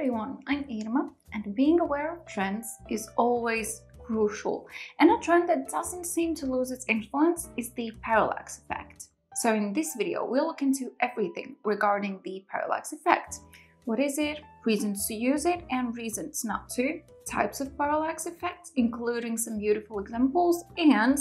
everyone, I'm Irma, and being aware of trends is always crucial. And a trend that doesn't seem to lose its influence is the parallax effect. So in this video, we'll look into everything regarding the parallax effect. What is it, reasons to use it, and reasons not to, types of parallax effect, including some beautiful examples, and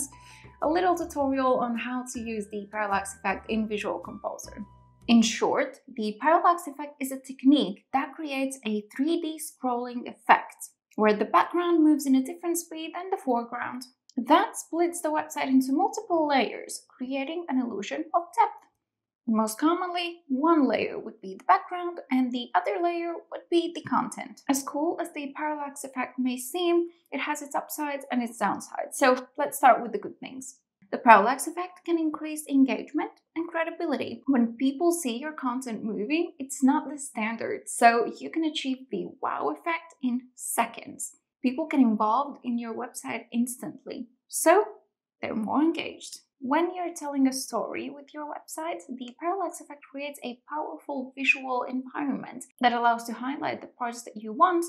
a little tutorial on how to use the parallax effect in Visual Composer. In short, the parallax effect is a technique that creates a 3D scrolling effect, where the background moves in a different speed than the foreground. That splits the website into multiple layers, creating an illusion of depth. Most commonly, one layer would be the background and the other layer would be the content. As cool as the parallax effect may seem, it has its upsides and its downsides. So let's start with the good things. The parallax effect can increase engagement and credibility. When people see your content moving, it's not the standard, so you can achieve the wow effect in seconds. People get involved in your website instantly, so they're more engaged. When you're telling a story with your website, the parallax effect creates a powerful visual environment that allows to highlight the parts that you want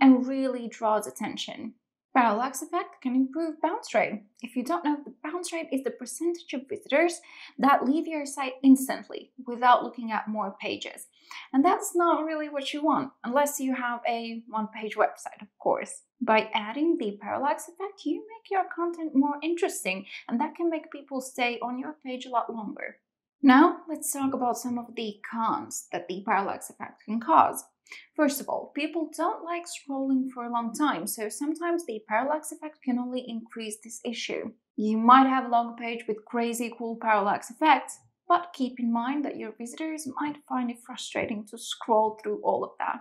and really draws attention. Parallax effect can improve bounce rate. If you don't know, the bounce rate is the percentage of visitors that leave your site instantly without looking at more pages. And that's not really what you want, unless you have a one page website, of course. By adding the parallax effect, you make your content more interesting, and that can make people stay on your page a lot longer. Now, let's talk about some of the cons that the parallax effect can cause. First of all, people don't like scrolling for a long time, so sometimes the parallax effect can only increase this issue. You might have a long page with crazy cool parallax effects, but keep in mind that your visitors might find it frustrating to scroll through all of that.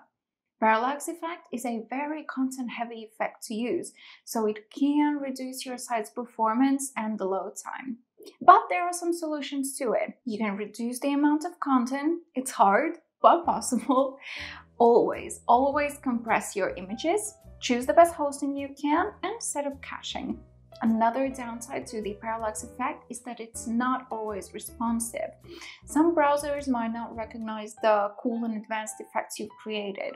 Parallax effect is a very content heavy effect to use, so it can reduce your site's performance and the load time. But there are some solutions to it. You can reduce the amount of content, it's hard, but possible. Always, always compress your images, choose the best hosting you can, and set up caching. Another downside to the parallax effect is that it's not always responsive. Some browsers might not recognize the cool and advanced effects you've created.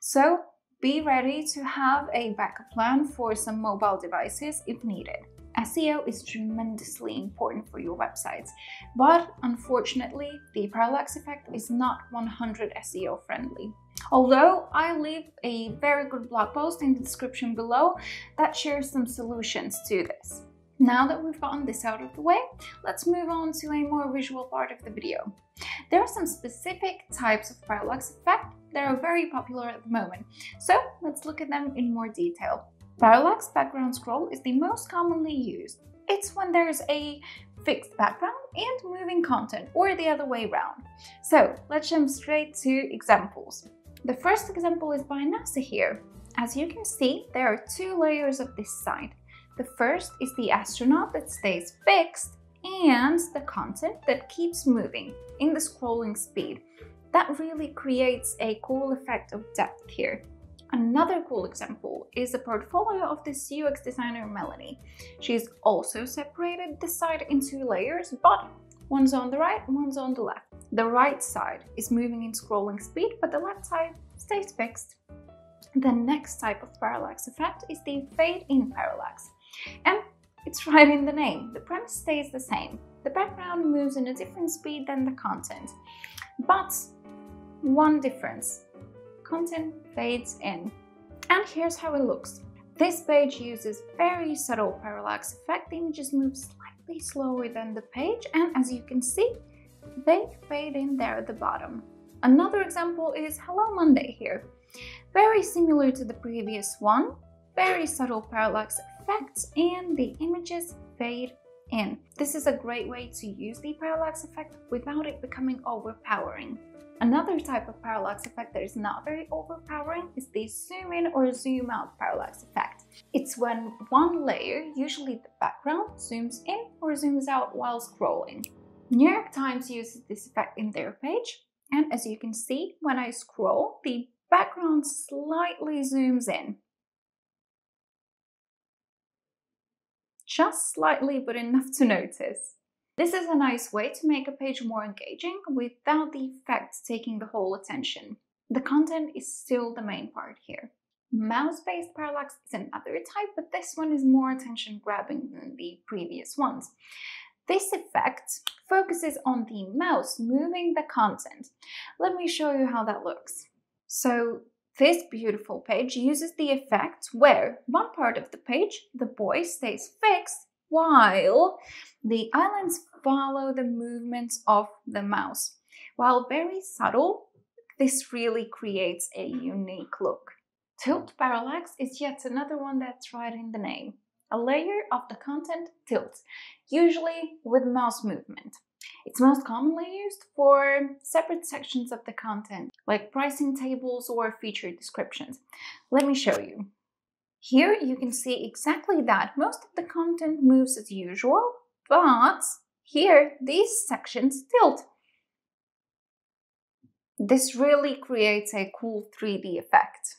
So be ready to have a backup plan for some mobile devices if needed. SEO is tremendously important for your websites, but unfortunately, the parallax effect is not 100 SEO friendly. Although I leave a very good blog post in the description below that shares some solutions to this. Now that we've gotten this out of the way, let's move on to a more visual part of the video. There are some specific types of parallax effect that are very popular at the moment, so let's look at them in more detail. Parallax background scroll is the most commonly used. It's when there's a fixed background and moving content, or the other way around. So let's jump straight to examples. The first example is by NASA here. As you can see, there are two layers of this side. The first is the astronaut that stays fixed and the content that keeps moving in the scrolling speed. That really creates a cool effect of depth here. Another cool example is the portfolio of this UX designer Melanie. She's also separated the side in two layers, but one's on the right, one's on the left. The right side is moving in scrolling speed, but the left side stays fixed. The next type of parallax effect is the fade-in parallax. And it's right in the name, the premise stays the same. The background moves in a different speed than the content. But one difference, content fades in. And here's how it looks. This page uses very subtle parallax effect. The images move slightly slower than the page and as you can see, they fade in there at the bottom. Another example is Hello Monday here. Very similar to the previous one, very subtle parallax effects and the images fade in. This is a great way to use the parallax effect without it becoming overpowering. Another type of parallax effect that is not very overpowering is the zoom in or zoom out parallax effect. It's when one layer, usually the background, zooms in or zooms out while scrolling. New York Times uses this effect in their page, and as you can see, when I scroll, the background slightly zooms in. Just slightly, but enough to notice. This is a nice way to make a page more engaging without the effect taking the whole attention. the content is still the main part here. Mouse-based parallax is another type, but this one is more attention-grabbing than the previous ones. This effect focuses on the mouse moving the content. Let me show you how that looks. So this beautiful page uses the effect where one part of the page, the boy, stays fixed while the islands follow the movements of the mouse. While very subtle, this really creates a unique look. Tilt parallax is yet another one that's right in the name. A layer of the content tilts, usually with mouse movement. It's most commonly used for separate sections of the content, like pricing tables or feature descriptions. Let me show you. Here you can see exactly that. Most of the content moves as usual, but here these sections tilt. This really creates a cool 3D effect.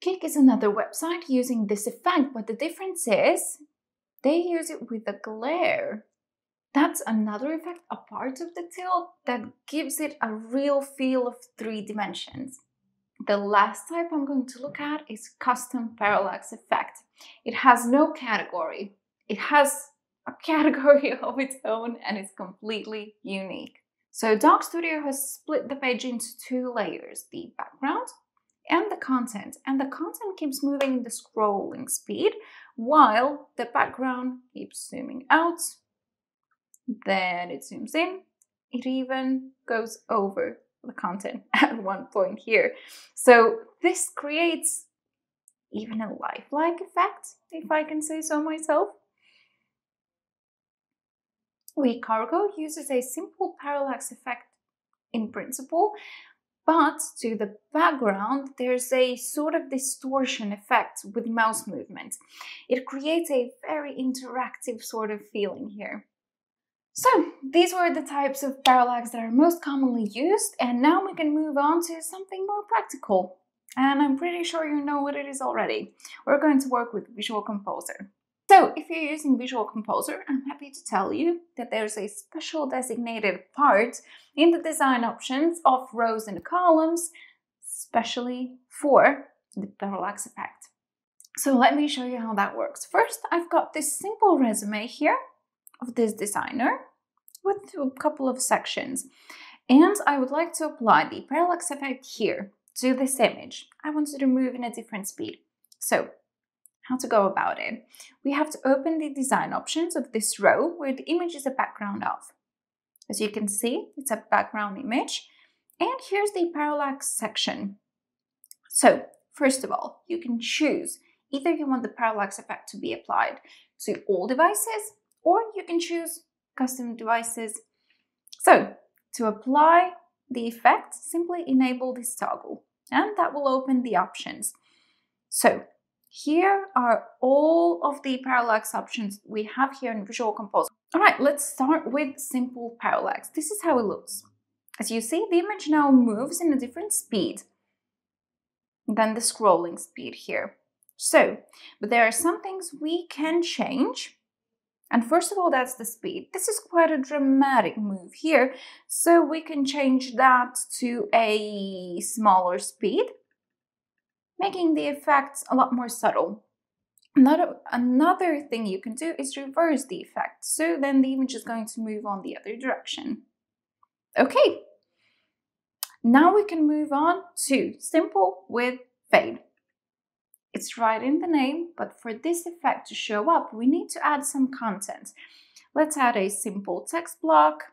Kik is another website using this effect, but the difference is they use it with a glare. That's another effect, a part of the tilt that gives it a real feel of three dimensions. The last type I'm going to look at is custom parallax effect. It has no category. It has a category of its own and is completely unique. So Dog Studio has split the page into two layers, the background content. And the content keeps moving in the scrolling speed while the background keeps zooming out. Then it zooms in. It even goes over the content at one point here. So this creates even a lifelike effect, if I can say so myself. WeCargo uses a simple parallax effect in principle, but to the background, there's a sort of distortion effect with mouse movement. It creates a very interactive sort of feeling here. So these were the types of parallax that are most commonly used, and now we can move on to something more practical. And I'm pretty sure you know what it is already. We're going to work with Visual Composer. So if you're using Visual Composer, I'm happy to tell you that there's a special designated part in the design options of rows and columns, especially for the parallax effect. So let me show you how that works. First, I've got this simple resume here of this designer with a couple of sections. And I would like to apply the parallax effect here to this image. I want to move in a different speed. So how to go about it? We have to open the design options of this row where the image is a background of. As you can see, it's a background image. And here's the parallax section. So first of all, you can choose either you want the parallax effect to be applied to all devices or you can choose custom devices. So to apply the effect, simply enable this toggle and that will open the options. So here are all of the parallax options we have here in Visual Composer. All right, let's start with simple parallax. This is how it looks. As you see, the image now moves in a different speed than the scrolling speed here. So, but there are some things we can change and first of all, that's the speed. This is quite a dramatic move here, so we can change that to a smaller speed, making the effects a lot more subtle. Another, another thing you can do is reverse the effect, so then the image is going to move on the other direction. Okay, now we can move on to simple with fade. It's right in the name, but for this effect to show up, we need to add some content. Let's add a simple text block.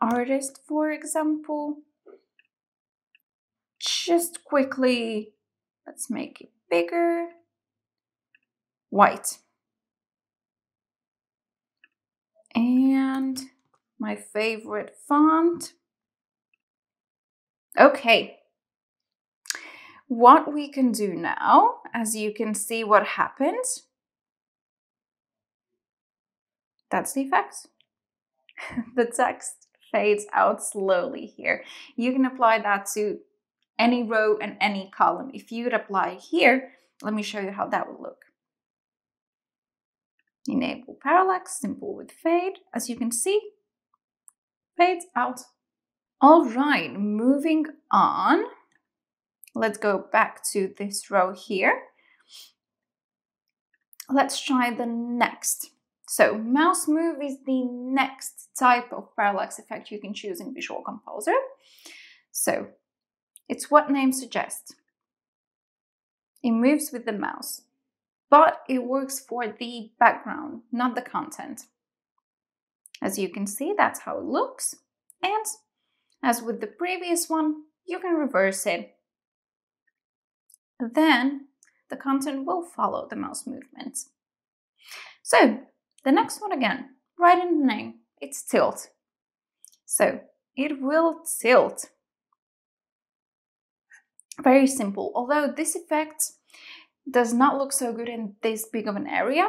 Artist, for example. Just quickly, let's make it bigger. White. And my favorite font. Okay, what we can do now, as you can see what happens, that's the effect. the text fades out slowly here. You can apply that to any row and any column. If you'd apply here, let me show you how that would look. Enable parallax, simple with fade. As you can see, fades out All right, moving on. Let's go back to this row here. Let's try the next. So mouse move is the next type of parallax effect you can choose in Visual Composer. So it's what name suggests. It moves with the mouse, but it works for the background, not the content. As you can see, that's how it looks. And as with the previous one, you can reverse it. Then the content will follow the mouse movements. So the next one again, right in the name, it's tilt. So it will tilt. Very simple, although this effect does not look so good in this big of an area.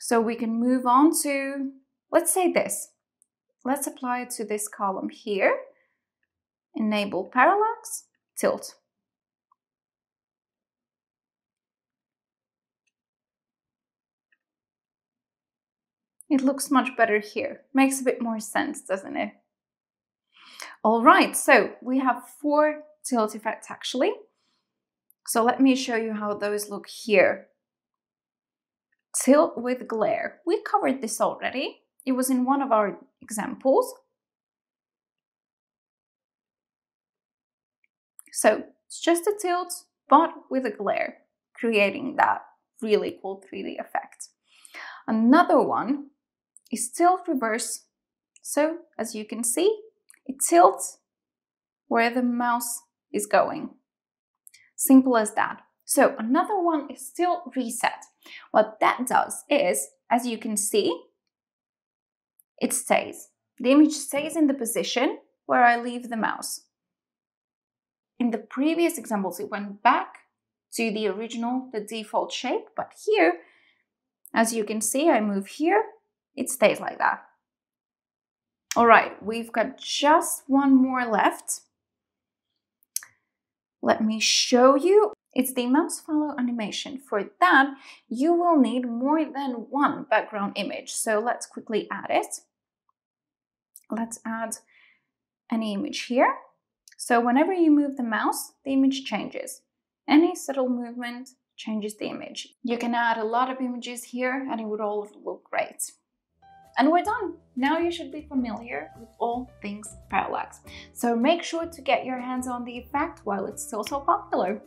So we can move on to, let's say this. Let's apply it to this column here enable parallax, tilt. It looks much better here. Makes a bit more sense, doesn't it? All right, so we have four tilt effects actually. So let me show you how those look here. Tilt with glare. We covered this already. It was in one of our examples. So it's just a tilt, but with a glare, creating that really cool 3D effect. Another one is tilt reverse. So as you can see, it tilts where the mouse is going. Simple as that. So another one is tilt reset. What that does is, as you can see, it stays. The image stays in the position where I leave the mouse. In the previous examples, it went back to the original, the default shape, but here, as you can see, I move here, it stays like that. All right, we've got just one more left. Let me show you. It's the mouse follow animation. For that, you will need more than one background image. So let's quickly add it. Let's add any image here. So whenever you move the mouse, the image changes. Any subtle movement changes the image. You can add a lot of images here and it would all look great. And we're done. Now you should be familiar with all things parallax. So make sure to get your hands on the effect while it's still so popular.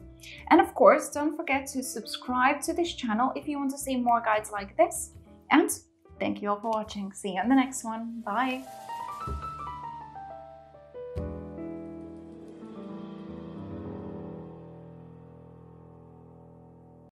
And of course, don't forget to subscribe to this channel if you want to see more guides like this. And thank you all for watching. See you in the next one. Bye.